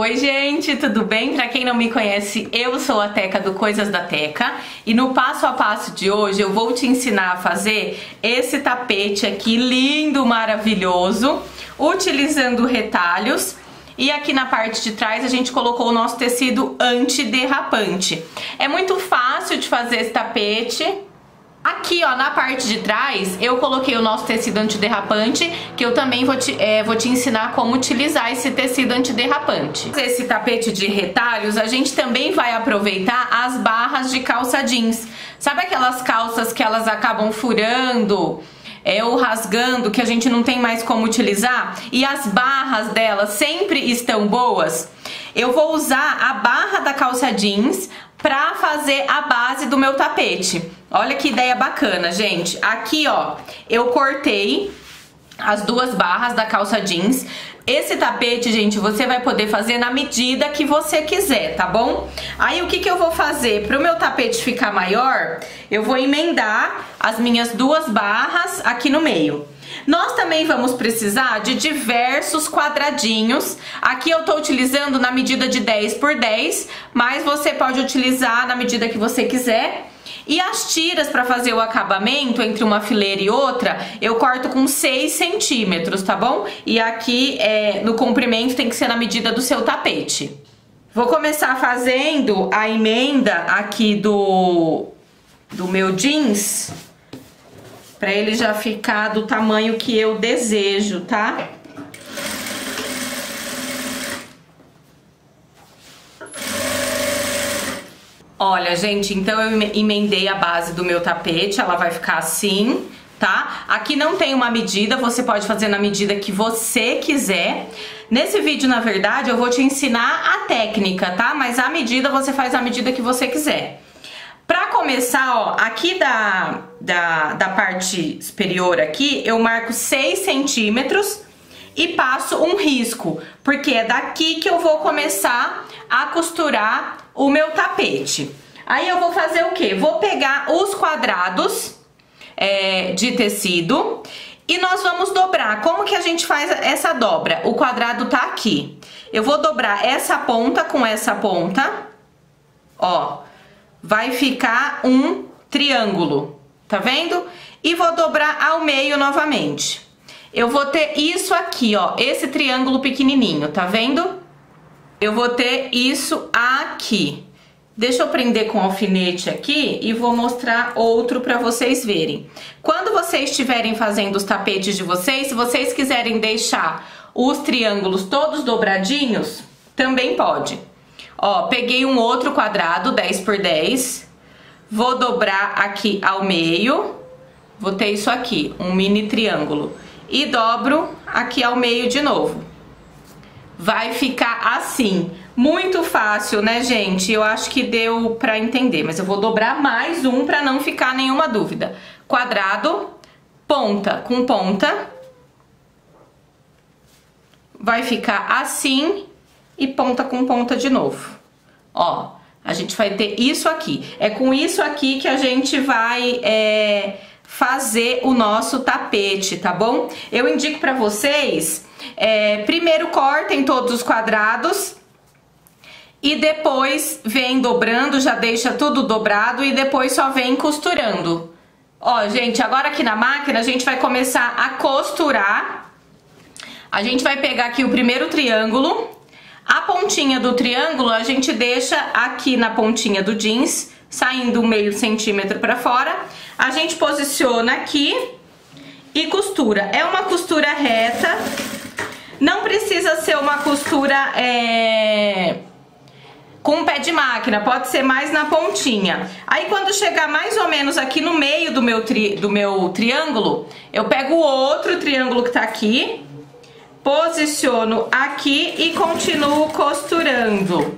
Oi gente, tudo bem? Pra quem não me conhece, eu sou a Teca do Coisas da Teca e no passo a passo de hoje eu vou te ensinar a fazer esse tapete aqui lindo, maravilhoso, utilizando retalhos e aqui na parte de trás a gente colocou o nosso tecido antiderrapante. É muito fácil de fazer esse tapete, Aqui, ó, na parte de trás, eu coloquei o nosso tecido antiderrapante, que eu também vou te, é, vou te ensinar como utilizar esse tecido antiderrapante. Esse tapete de retalhos, a gente também vai aproveitar as barras de calça jeans. Sabe aquelas calças que elas acabam furando? É, ou rasgando, que a gente não tem mais como utilizar, e as barras delas sempre estão boas, eu vou usar a barra da calça jeans pra fazer a base do meu tapete. Olha que ideia bacana, gente. Aqui, ó, eu cortei as duas barras da calça jeans. Esse tapete, gente, você vai poder fazer na medida que você quiser, tá bom? Aí, o que que eu vou fazer? Pro meu tapete ficar maior, eu vou emendar as minhas duas barras aqui no meio. Nós também vamos precisar de diversos quadradinhos. Aqui eu tô utilizando na medida de 10 por 10, mas você pode utilizar na medida que você quiser. E as tiras para fazer o acabamento entre uma fileira e outra, eu corto com 6 centímetros, tá bom? E aqui é, no comprimento tem que ser na medida do seu tapete. Vou começar fazendo a emenda aqui do, do meu jeans para ele já ficar do tamanho que eu desejo, tá? Olha, gente, então eu emendei a base do meu tapete, ela vai ficar assim, tá? Aqui não tem uma medida, você pode fazer na medida que você quiser. Nesse vídeo, na verdade, eu vou te ensinar a técnica, tá? Mas a medida você faz a medida que você quiser. Pra começar, ó, aqui da, da, da parte superior aqui, eu marco 6 centímetros e passo um risco, porque é daqui que eu vou começar a costurar o meu tapete. Aí eu vou fazer o que? Vou pegar os quadrados é, de tecido e nós vamos dobrar. Como que a gente faz essa dobra? O quadrado tá aqui. Eu vou dobrar essa ponta com essa ponta, ó, vai ficar um triângulo, tá vendo? E vou dobrar ao meio novamente. Eu vou ter isso aqui, ó, esse triângulo pequenininho, tá vendo? Eu vou ter isso aqui. Deixa eu prender com alfinete aqui e vou mostrar outro para vocês verem. Quando vocês estiverem fazendo os tapetes de vocês, se vocês quiserem deixar os triângulos todos dobradinhos, também pode. Ó, peguei um outro quadrado, 10 por 10, vou dobrar aqui ao meio, vou ter isso aqui, um mini triângulo, e dobro aqui ao meio de novo. Vai ficar assim, muito fácil, né, gente? Eu acho que deu pra entender, mas eu vou dobrar mais um pra não ficar nenhuma dúvida. Quadrado, ponta com ponta, vai ficar assim e ponta com ponta de novo. Ó, a gente vai ter isso aqui. É com isso aqui que a gente vai é, fazer o nosso tapete, tá bom? Eu indico pra vocês, é, primeiro cortem todos os quadrados e depois vem dobrando, já deixa tudo dobrado e depois só vem costurando. Ó, gente, agora aqui na máquina a gente vai começar a costurar. A gente vai pegar aqui o primeiro triângulo a pontinha do triângulo a gente deixa aqui na pontinha do jeans, saindo meio centímetro para fora. A gente posiciona aqui e costura. É uma costura reta, não precisa ser uma costura é, com pé de máquina, pode ser mais na pontinha. Aí quando chegar mais ou menos aqui no meio do meu, tri, do meu triângulo, eu pego o outro triângulo que tá aqui posiciono aqui e continuo costurando.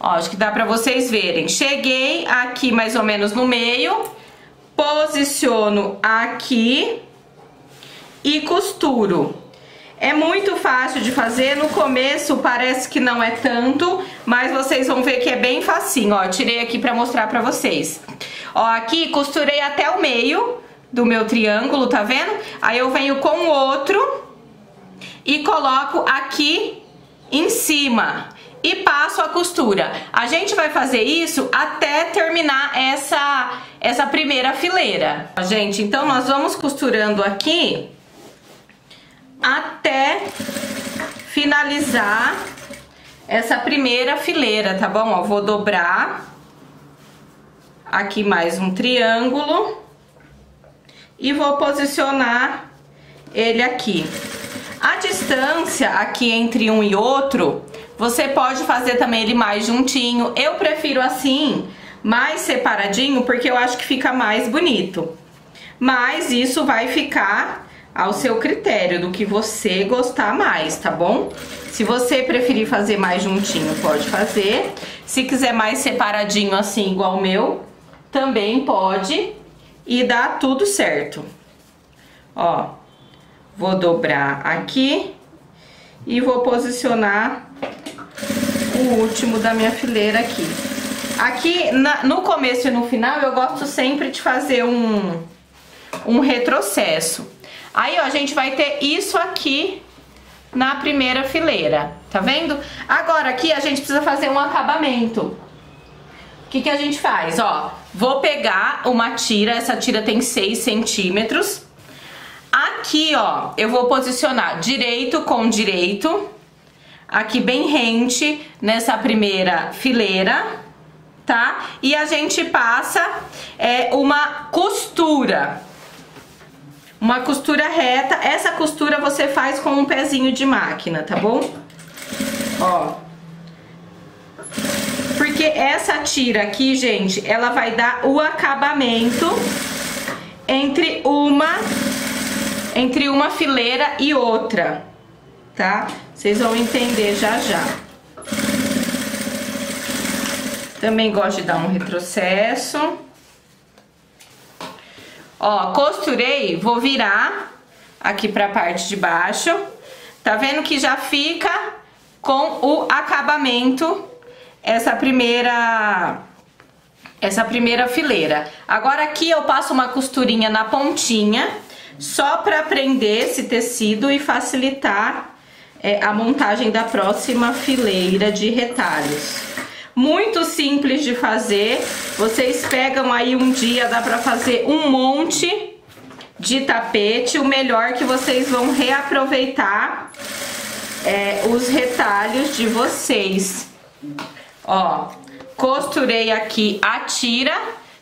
Ó, acho que dá pra vocês verem. Cheguei aqui mais ou menos no meio, posiciono aqui e costuro. É muito fácil de fazer, no começo parece que não é tanto, mas vocês vão ver que é bem facinho, ó, tirei aqui pra mostrar pra vocês. Ó, aqui costurei até o meio do meu triângulo, tá vendo? Aí eu venho com o outro e coloco aqui em cima e passo a costura. A gente vai fazer isso até terminar essa, essa primeira fileira. Gente, então nós vamos costurando aqui até finalizar essa primeira fileira, tá bom? Ó, vou dobrar aqui mais um triângulo e vou posicionar ele aqui. A distância aqui entre um e outro, você pode fazer também ele mais juntinho. Eu prefiro assim, mais separadinho, porque eu acho que fica mais bonito. Mas isso vai ficar ao seu critério, do que você gostar mais, tá bom? Se você preferir fazer mais juntinho, pode fazer. Se quiser mais separadinho assim, igual o meu, também pode e dá tudo certo. Ó, vou dobrar aqui e vou posicionar o último da minha fileira aqui. Aqui, na, no começo e no final, eu gosto sempre de fazer um, um retrocesso. Aí, ó, a gente vai ter isso aqui na primeira fileira, tá vendo? Agora, aqui a gente precisa fazer um acabamento. O que, que a gente faz? Ó, vou pegar uma tira, essa tira tem 6 centímetros. Aqui, ó, eu vou posicionar direito com direito, aqui bem rente, nessa primeira fileira, tá? E a gente passa é, uma costura, uma costura reta. Essa costura você faz com um pezinho de máquina, tá bom? Ó, porque essa tira aqui, gente, ela vai dar o acabamento entre uma entre uma fileira e outra, tá? Vocês vão entender já já. Também gosto de dar um retrocesso. Ó, costurei, vou virar aqui pra parte de baixo. Tá vendo que já fica com o acabamento essa primeira essa primeira fileira. Agora aqui eu passo uma costurinha na pontinha, só para prender esse tecido e facilitar é, a montagem da próxima fileira de retalhos. Muito simples de fazer, vocês pegam aí um dia, dá para fazer um monte de tapete, o melhor que vocês vão reaproveitar é, os retalhos de vocês. Ó, costurei aqui a tira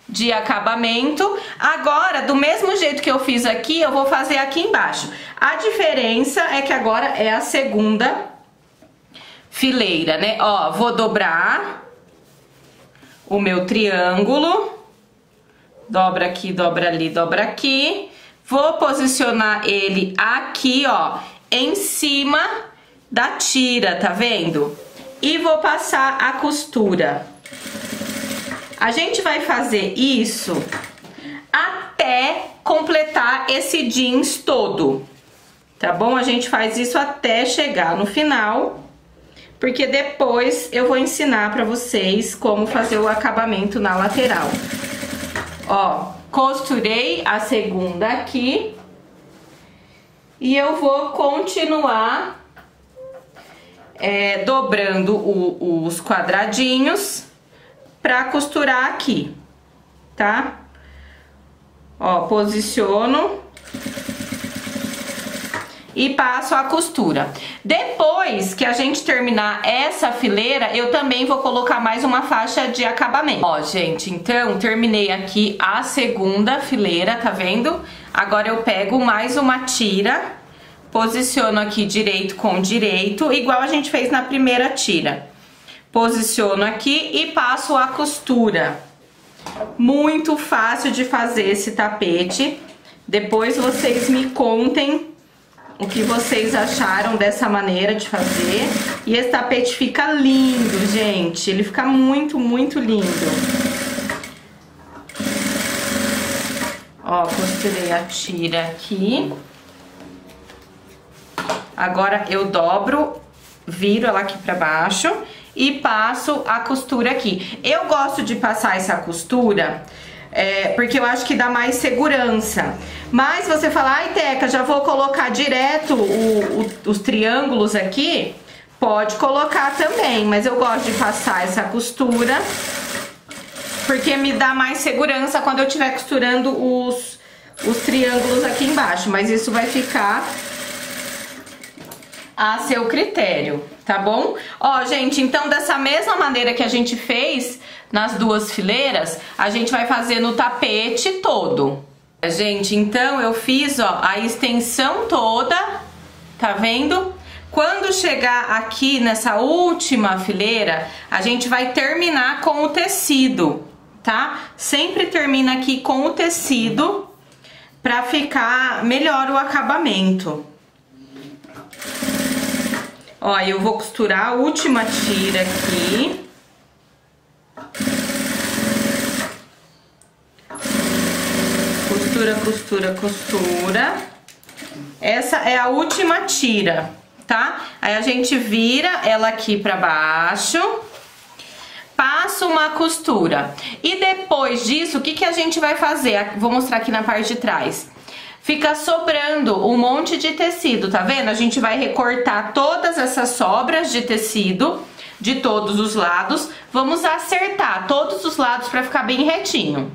de acabamento. Agora, do mesmo jeito que eu fiz aqui, eu vou fazer aqui embaixo. A diferença é que agora é a segunda fileira, né? Ó, vou dobrar o meu triângulo. Dobra aqui, dobra ali, dobra aqui. Vou posicionar ele aqui, ó, em cima da tira, tá vendo? e vou passar a costura. A gente vai fazer isso até completar esse jeans todo, tá bom? A gente faz isso até chegar no final, porque depois eu vou ensinar pra vocês como fazer o acabamento na lateral. Ó, costurei a segunda aqui e eu vou continuar é, dobrando o, os quadradinhos pra costurar aqui, tá? Ó, posiciono e passo a costura. Depois que a gente terminar essa fileira, eu também vou colocar mais uma faixa de acabamento. Ó, gente, então terminei aqui a segunda fileira, tá vendo? Agora eu pego mais uma tira Posiciono aqui direito com direito, igual a gente fez na primeira tira. Posiciono aqui e passo a costura. Muito fácil de fazer esse tapete. Depois vocês me contem o que vocês acharam dessa maneira de fazer. E esse tapete fica lindo, gente. Ele fica muito, muito lindo. Ó, costurei a tira aqui. Agora eu dobro, viro ela aqui pra baixo e passo a costura aqui. Eu gosto de passar essa costura é, porque eu acho que dá mais segurança. Mas você fala, ai Teca, já vou colocar direto o, o, os triângulos aqui, pode colocar também, mas eu gosto de passar essa costura porque me dá mais segurança quando eu estiver costurando os, os triângulos aqui embaixo, mas isso vai ficar a seu critério, tá bom? Ó, gente, então dessa mesma maneira que a gente fez nas duas fileiras, a gente vai fazer no tapete todo. Gente, então eu fiz, ó, a extensão toda, tá vendo? Quando chegar aqui nessa última fileira, a gente vai terminar com o tecido, tá? Sempre termina aqui com o tecido pra ficar melhor o acabamento. Ó, eu vou costurar a última tira aqui. Costura, costura, costura. Essa é a última tira, tá? Aí a gente vira ela aqui pra baixo passo uma costura. E depois disso, o que, que a gente vai fazer? Vou mostrar aqui na parte de trás. Fica sobrando um monte de tecido, tá vendo? A gente vai recortar todas essas sobras de tecido de todos os lados. Vamos acertar todos os lados para ficar bem retinho.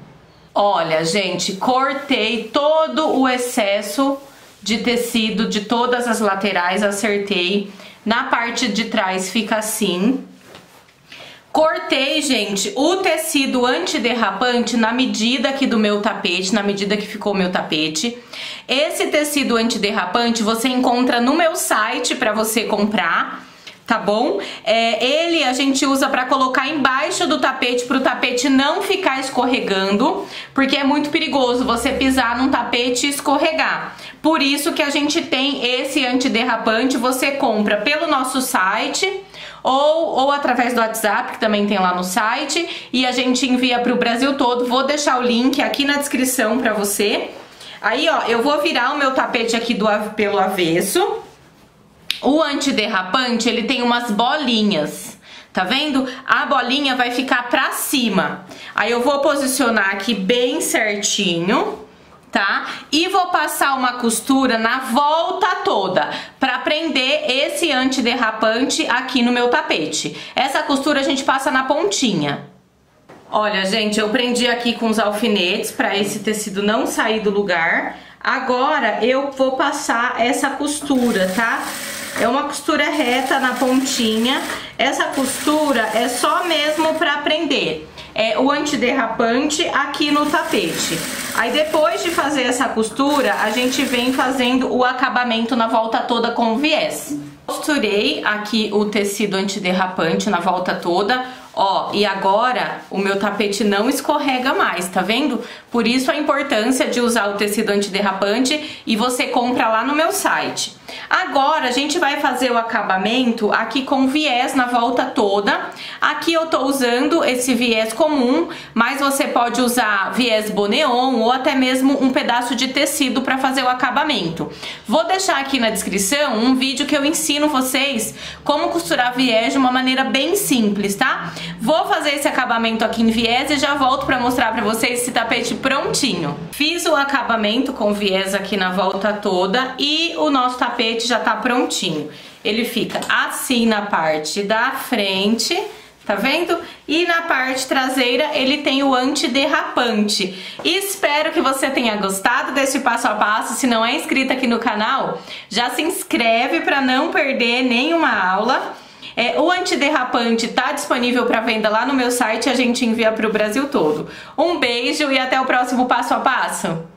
Olha, gente, cortei todo o excesso de tecido de todas as laterais, acertei. Na parte de trás fica assim, Cortei, gente, o tecido antiderrapante na medida aqui do meu tapete, na medida que ficou o meu tapete. Esse tecido antiderrapante você encontra no meu site para você comprar tá bom? É, ele a gente usa para colocar embaixo do tapete para o tapete não ficar escorregando, porque é muito perigoso você pisar num tapete e escorregar. Por isso que a gente tem esse antiderrapante, você compra pelo nosso site ou, ou através do WhatsApp, que também tem lá no site, e a gente envia para o Brasil todo. Vou deixar o link aqui na descrição para você. Aí, ó, eu vou virar o meu tapete aqui do, pelo avesso. O antiderrapante, ele tem umas bolinhas. Tá vendo? A bolinha vai ficar pra cima. Aí eu vou posicionar aqui bem certinho tá? E vou passar uma costura na volta toda para prender esse antiderrapante aqui no meu tapete. Essa costura a gente passa na pontinha. Olha, gente, eu prendi aqui com os alfinetes para esse tecido não sair do lugar. Agora eu vou passar essa costura, tá? É uma costura reta na pontinha. Essa costura é só mesmo para prender é, o antiderrapante aqui no tapete. Aí depois de fazer essa costura, a gente vem fazendo o acabamento na volta toda com viés. Costurei aqui o tecido antiderrapante na volta toda, Ó, e agora o meu tapete não escorrega mais, tá vendo? Por isso a importância de usar o tecido antiderrapante e você compra lá no meu site. Agora a gente vai fazer o acabamento aqui com viés na volta toda. Aqui eu tô usando esse viés comum, mas você pode usar viés boneon ou até mesmo um pedaço de tecido para fazer o acabamento. Vou deixar aqui na descrição um vídeo que eu ensino vocês como costurar viés de uma maneira bem simples, tá? Vou fazer esse acabamento aqui em viés e já volto para mostrar para vocês esse tapete prontinho. Fiz o acabamento com viés aqui na volta toda e o nosso tapete já tá prontinho. Ele fica assim na parte da frente, tá vendo? E na parte traseira ele tem o antiderrapante. Espero que você tenha gostado desse passo a passo. Se não é inscrito aqui no canal, já se inscreve para não perder nenhuma aula. É, o antiderrapante está disponível para venda lá no meu site a gente envia para o Brasil todo. Um beijo e até o próximo passo a passo!